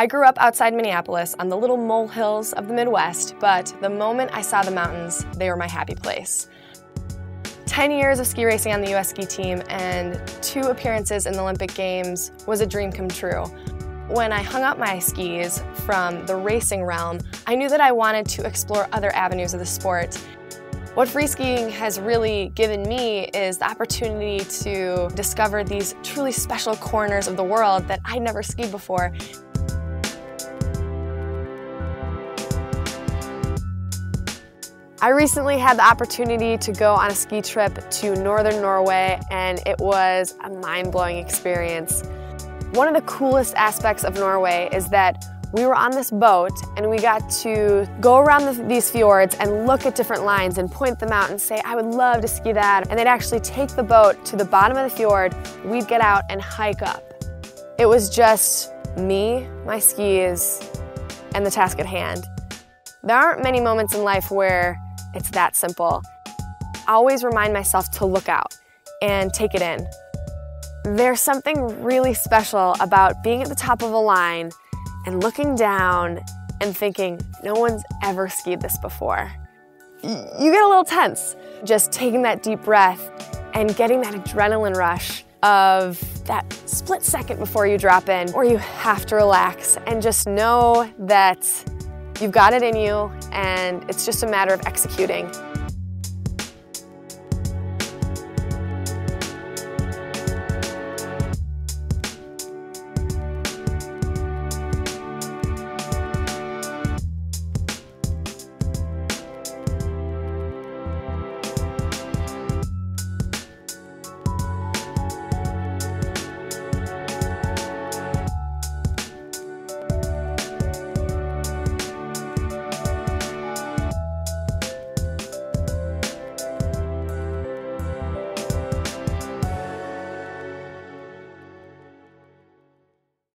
I grew up outside Minneapolis on the little molehills of the Midwest, but the moment I saw the mountains, they were my happy place. 10 years of ski racing on the US ski team and two appearances in the Olympic Games was a dream come true. When I hung up my skis from the racing realm, I knew that I wanted to explore other avenues of the sport. What free skiing has really given me is the opportunity to discover these truly special corners of the world that I'd never skied before. I recently had the opportunity to go on a ski trip to northern Norway and it was a mind-blowing experience. One of the coolest aspects of Norway is that we were on this boat and we got to go around the, these fjords and look at different lines and point them out and say, I would love to ski that. And they'd actually take the boat to the bottom of the fjord, we'd get out and hike up. It was just me, my skis, and the task at hand. There aren't many moments in life where it's that simple. I always remind myself to look out and take it in. There's something really special about being at the top of a line and looking down and thinking, no one's ever skied this before. You get a little tense just taking that deep breath and getting that adrenaline rush of that split second before you drop in, or you have to relax and just know that You've got it in you, and it's just a matter of executing.